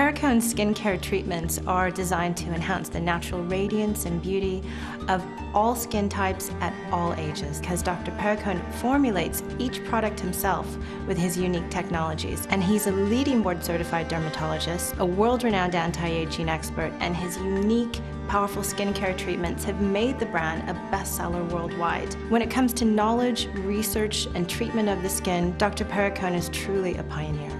Perricone's skincare treatments are designed to enhance the natural radiance and beauty of all skin types at all ages because Dr. Perricone formulates each product himself with his unique technologies. And he's a leading board certified dermatologist, a world renowned anti aging expert, and his unique powerful skincare treatments have made the brand a bestseller worldwide. When it comes to knowledge, research, and treatment of the skin, Dr. Perricone is truly a pioneer.